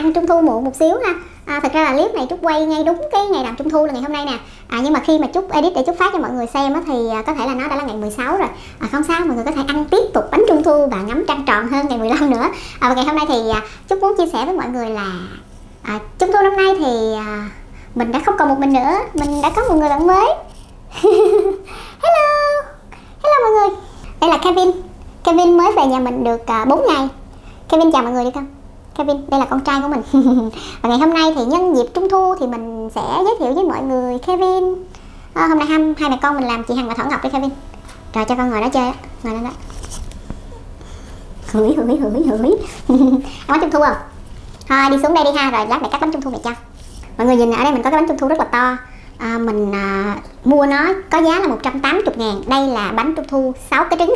ăn trung thu muộn một xíu ha. À, thật ra là clip này trúc quay ngay đúng cái ngày làm trung thu là ngày hôm nay nè. À, nhưng mà khi mà trúc edit để trúc phát cho mọi người xem á, thì à, có thể là nó đã là ngày 16 rồi. À, không sao mọi người có thể ăn tiếp tục bánh trung thu và ngắm trăng tròn hơn ngày 15 nữa. À, và ngày hôm nay thì chúc trúc muốn chia sẻ với mọi người là à, trung thu năm nay thì à, mình đã không còn một mình nữa mình đã có một người bạn mới. Hello hello mọi người. Đây là Kevin. Kevin mới về nhà mình được à, uh, 4 ngày. Kevin chào mọi người đi không? Kevin đây là con trai của mình. Và ngày hôm nay thì nhân dịp trung thu thì mình sẽ giới thiệu với mọi người Kevin. À, hôm nay hai, hai mẹ con mình làm chị Hằng và Thỏ Ngọc đi Kevin. Rồi cho con ngồi đó chơi á. Ngồi lên đó. Hửi hửi hửi hửi ăn bánh trung thu không? Thôi đi xuống đây đi ha rồi lát mẹ cắt bánh trung thu mẹ cho. Mọi người nhìn ở đây mình có cái bánh trung thu rất là to. À, mình à, mua nó có giá là 180 ngàn. Đây là bánh trung thu 6 cái trứng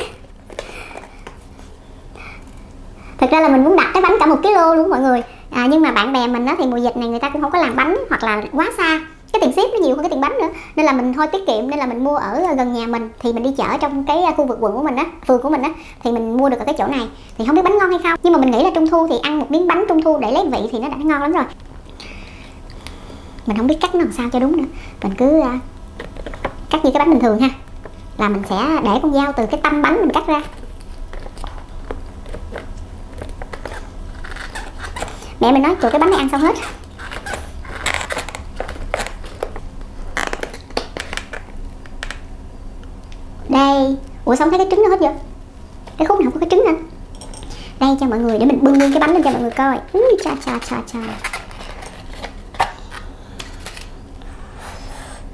thực ra là mình muốn đặt cái bánh cả một kg luôn mọi người. À, nhưng mà bạn bè mình á thì mùa dịch này người ta cũng không có làm bánh hoặc là quá xa. Cái tiền ship nó nhiều hơn cái tiền bánh nữa. Nên là mình thôi tiết kiệm nên là mình mua ở gần nhà mình. Thì mình đi chợ trong cái à, khu vực quận của mình á phường của mình á thì mình mua được ở cái chỗ này. Thì không biết bánh ngon hay không. Nhưng mà mình nghĩ là trung thu thì ăn một miếng bánh trung thu để lấy vị thì nó đã ngon lắm rồi. Mình không biết cắt nó làm sao cho đúng nữa. Mình cứ uh, cắt như cái bánh bình thường ha. Là mình sẽ để con dao từ cái tâm bánh mình cắt ra. Mẹ mình nói tụi cái bánh này ăn xong hết. Đây. Ủa xong thấy cái trứng nó hết chưa? Cái khúc nào có cái trứng nè đây cho mọi người để mình bưng nguyên cái bánh lên cho mọi người coi. Ui cha cha cha cha.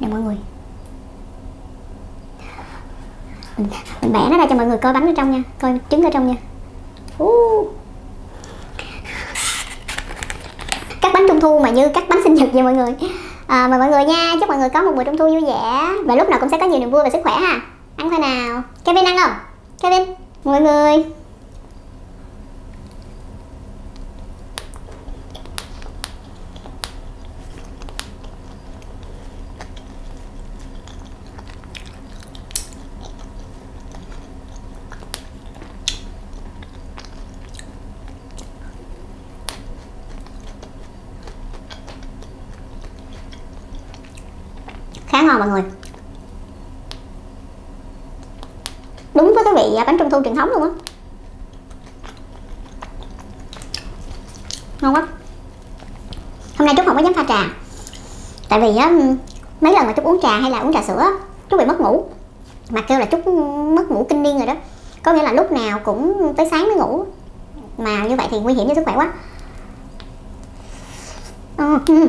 Nè mọi người. Mình, mình bẻ nó ra cho mọi người coi bánh ở trong nha. Coi trứng ở trong nha uh. cắt bánh trung thu mà như cắt bánh sinh nhật vậy mọi người. À, mời mọi người nha chúc mọi người có một mùa trung thu vui vẻ. Và lúc nào cũng sẽ có nhiều niềm vui và sức khỏe ha. Ăn thôi nào. Kevin ăn không? Kevin mọi người. Khá mọi người? Đúng với cái vị à, bánh trung thu truyền thống luôn á. Ngon quá. Hôm nay trúc không có dám pha trà. Tại vì, á, mấy lần mà trúc uống trà hay là uống trà sữa, trúc bị mất ngủ. Mà kêu là trúc mất ngủ kinh niên rồi đó. Có nghĩa là lúc nào cũng tới sáng mới ngủ. Mà như vậy thì nguy hiểm cho sức khỏe quá. Ờ, ừ.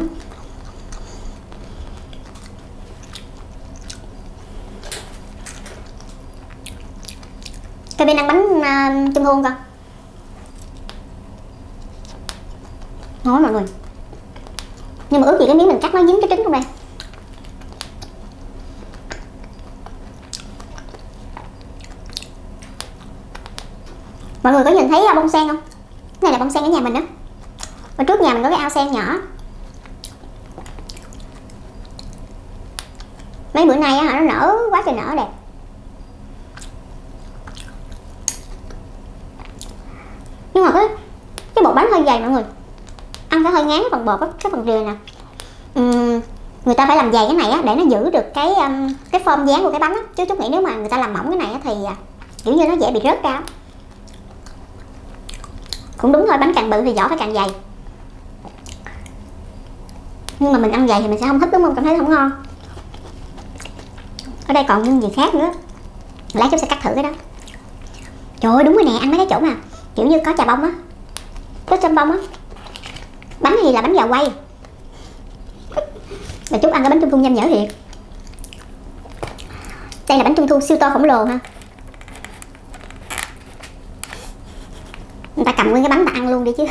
Kevin ăn bánh uh, trung thu không con? Ngon mọi người. Nhưng mà ước gì cái miếng mình cắt nó dính cái trứng không đây? Mọi người có nhìn thấy bông sen không? Cái này là bông sen ở nhà mình đó Ở trước nhà mình có cái ao sen nhỏ. Mấy bữa nay á, nó nở quá trời nở đẹp. Nhưng cái cái bột bánh hơi dày mọi người. Ăn phải hơi ngán cái phần bột cái phần rìa nè. Uhm, người ta phải làm dày cái này á để nó giữ được cái um, cái form dáng của cái bánh á. Chứ chút nghĩ nếu mà người ta làm mỏng cái này á thì uh, kiểu như nó dễ bị rớt ra cũng đúng thôi bánh càng bự thì vỏ phải càng dày. Nhưng mà mình ăn dày thì mình sẽ không thích đúng không? Cảm thấy không ngon. Ở đây còn những gì khác nữa. Lát chúng sẽ cắt thử cái đó. Trời ơi đúng rồi nè ăn mấy cái chỗ mà kiểu như có trà bông á. Có trà bông á. Bánh thì là bánh gà quay. Là chút ăn cái bánh trung thu nhanh nhở thiệt. Đây là bánh trung thu siêu to khổng lồ ha. Người ta cầm nguyên cái bánh ta ăn luôn đi chứ.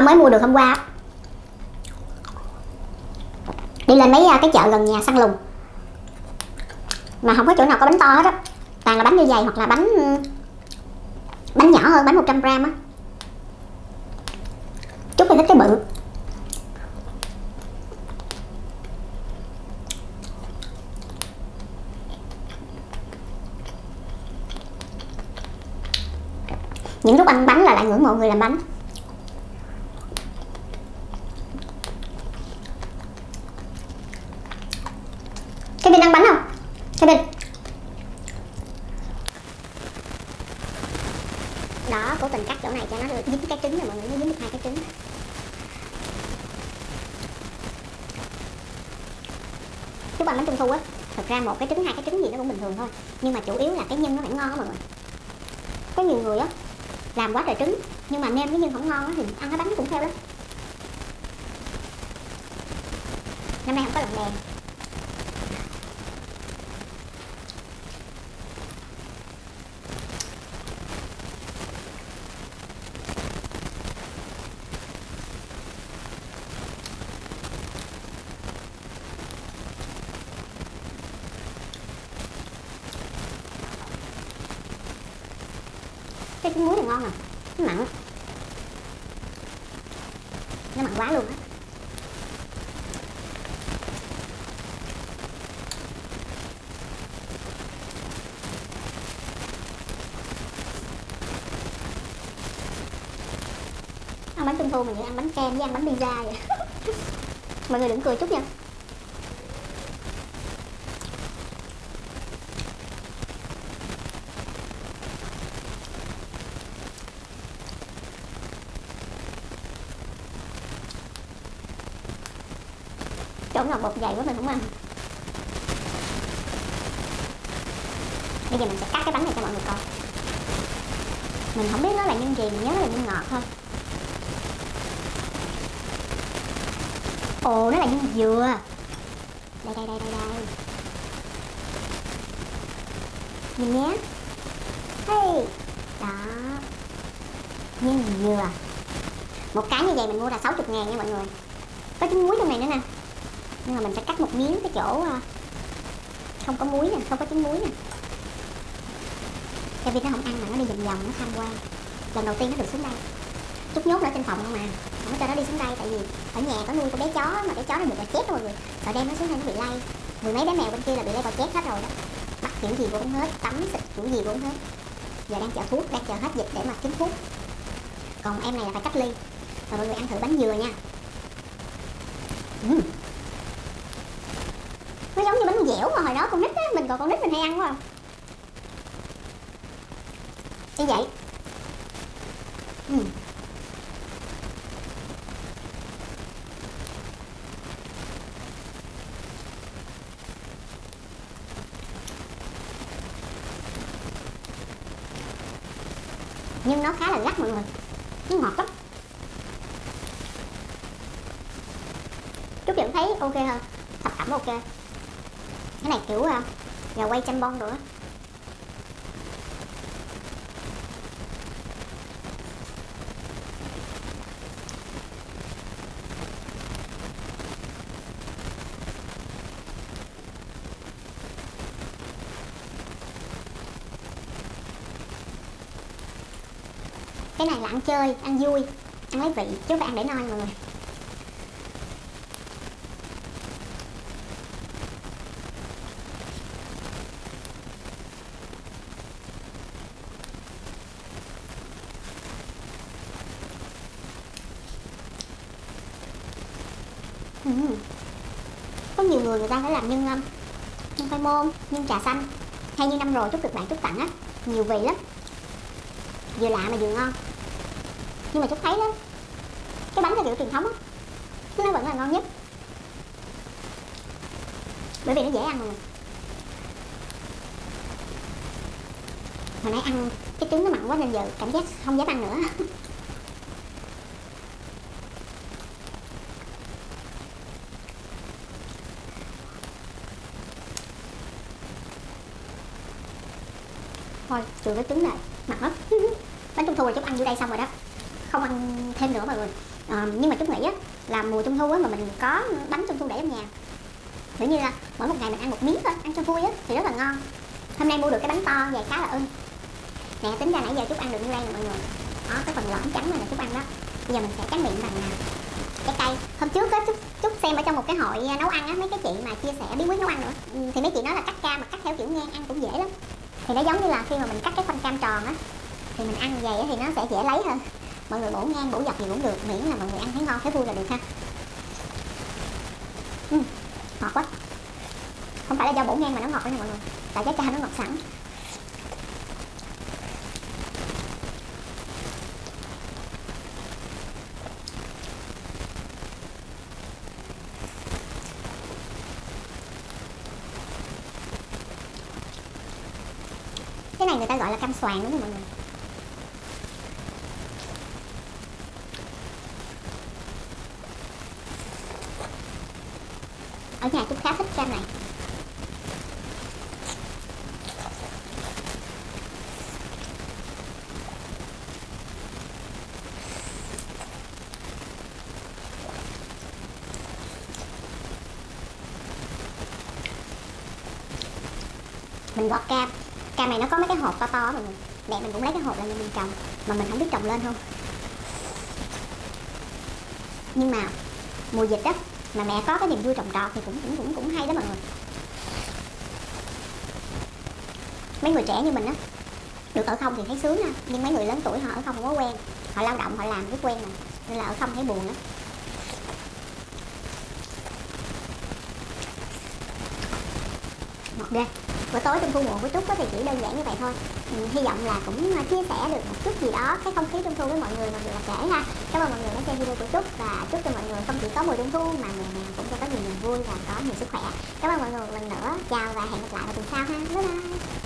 Mới mua được hôm qua. Đi lên mấy à, cái chợ gần nhà săn lùng. Mà không có chỗ nào có bánh to hết á. Toàn là bánh như vậy hoặc là bánh ừ, bánh nhỏ hơn, bánh 100 gram á. Chút thì thích cái bự. Những lúc ăn bánh là lại ngưỡng mộ người làm bánh cái bên ăn bánh không cái bên đó cố tình cắt chỗ này cho nó được dính cái trứng rồi mọi người nó dính được hai cái trứng chú ba bánh trung thu á. Thật ra một cái trứng, hai cái trứng gì nó cũng bình thường thôi. Nhưng mà chủ yếu là cái nhân nó phải ngon á mọi người. Có nhiều người á, làm quá trời trứng, nhưng mà nêm cái nhân không ngon á thì ăn cái bánh cũng theo đó. Năm nay không có lồng đèn cái trứng muối này ngon à. Nó mặn. Nó mặn quá luôn á. Ăn bánh trung thu mình như ăn bánh kem với ăn bánh pizza vậy. Mọi người đừng cười chút nha. Chỗ ngọt bột dày quá mình không? Ăn bây giờ mình sẽ cắt cái bánh này cho mọi người coi. Mình không biết nó là nhân gì, mình nhớ nó là nhân ngọt thôi. Ồ, nó là nhân dừa. Đây đây đây đây đây. Nhìn nhé. Hey. Đó. Nhân dừa. Một cái như vậy mình mua là 60 ngàn nha mọi người. Có trứng muối trong này nữa nè nhưng mà mình sẽ cắt một miếng cái chỗ à, không có muối nè, không có trứng muối nè. Tại vì nó không ăn mà nó đi vòng vòng, nó tham quan. Lần đầu tiên nó được xuống đây. Chút nhốt ở trên phòng không mà không có cho nó đi xuống đây, tại vì ở nhà có nuôi con bé chó mà bé chó nó bị bò chết rồi rồi đem nó xuống đây nó bị lây. Mười mấy bé mèo bên kia là bị lây bò chết hết rồi đó. Bắt kiểu gì cũng hết, tắm xịt kiểu gì cũng hết. Giờ đang chờ thuốc, đang chờ hết dịch để mà kiếm thuốc. Còn em này là phải cách ly. Và mọi người ăn thử bánh dừa nha. Uhm kiểu dẻo mà hồi đó con nít á, mình còn con nít mình hay ăn quá à. như vậy. Ừ. nhưng nó khá là gắt mọi người. Nó ngọt lắm. Chút vẫn thấy ok hơn. Thập cẩm ok cái này kiểu à, gà quay chanh bon rồi á. Cái này là ăn chơi ăn vui ăn lấy vị. Chứ bạn phải ăn để no mọi người. Ừ. có nhiều người người ta phải làm nhân lâm, nhân khoai môn, nhân trà xanh. Hay như năm rồi chúc được bạn chúc tặng á, nhiều vị lắm. Vừa lạ mà vừa ngon. Nhưng mà chúc thấy đó cái bánh theo kiểu truyền thống á. Nó vẫn là ngon nhất. Bởi vì nó dễ ăn mà. Hồi nãy ăn cái trứng nó mặn quá nên giờ cảm giác không dám ăn nữa. thôi trừ cái trứng này mặn lắm. Bánh trung thu là chúc ăn vô đây xong rồi đó. Không ăn thêm nữa mọi người. À, nhưng mà chúc nghĩ á là mùa trung thu á mà mình có bánh trung thu để trong nhà. Kiểu như là mỗi một ngày mình ăn một miếng thôi ăn cho vui á thì rất là ngon. Hôm nay mua được cái bánh to dài khá là ưng. Nè tính ra nãy giờ chúc ăn được như đây nè mọi người. Đó cái phần lõm trắng này là chúc ăn đó. Bây giờ mình sẽ tráng miệng bằng nào? trái cây. Hôm trước á chút chúc xem ở trong một cái hội nấu ăn á mấy cái chị mà chia sẻ bí quyết nấu ăn nữa. Ừ, thì mấy chị nói là cắt ca mà cắt theo kiểu ngang ăn cũng dễ lắm thì nó giống như là khi mà mình cắt cái phân cam tròn á thì mình ăn vậy thì nó sẽ dễ lấy hơn. Mọi người bổ ngang bổ dọc gì cũng được miễn là mọi người ăn thấy ngon thấy vui là được ha. Ừ, ngọt quá. Không phải là do bổ ngang mà nó ngọt nữa nè mọi người tại trái cam nó ngọt sẵn cái này người ta gọi là cam xoàn đúng không mọi người? Ở nhà chúng khá thích cam này. Mình gọt cam này nó có mấy cái hộp to to mọi người. Mẹ mình cũng lấy cái hộp là mình trồng. Mà mình không biết trồng lên không. Nhưng mà mùa dịch á, mà mẹ có cái niềm vui trồng trọt thì cũng cũng cũng cũng hay đó mọi người. Mấy người trẻ như mình á, được ở không thì thấy sướng ha. Nhưng mấy người lớn tuổi họ ở không có quen. Họ lao động, họ làm rất quen rồi nên là ở không thấy buồn đó ngọt ghê buổi tối trung thu muộn của trúc thì chỉ đơn giản như vậy thôi. Ừ, hy vọng là cũng à, chia sẻ được một chút gì đó cái không khí trung thu với mọi người mọi người là trẻ ha. Cảm ơn mọi người đã xem video của trúc và chúc cho mọi người không chỉ có mùa trung thu mà mùa nào cũng sẽ có nhiều niềm vui và có nhiều sức khỏe. Cảm ơn mọi người một lần nữa. Chào và hẹn gặp lại vào tuần sau ha. Bye bye.